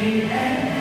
Amen.